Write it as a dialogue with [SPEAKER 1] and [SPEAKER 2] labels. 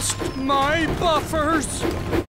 [SPEAKER 1] lost my buffers.